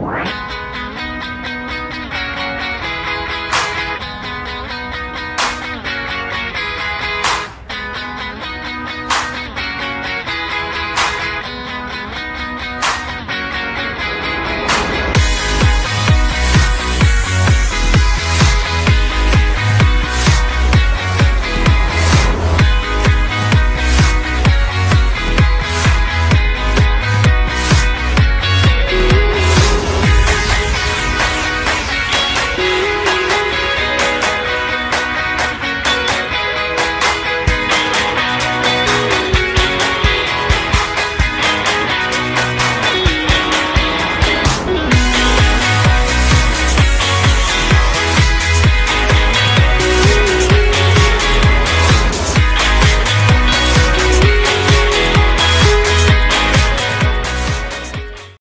Bye.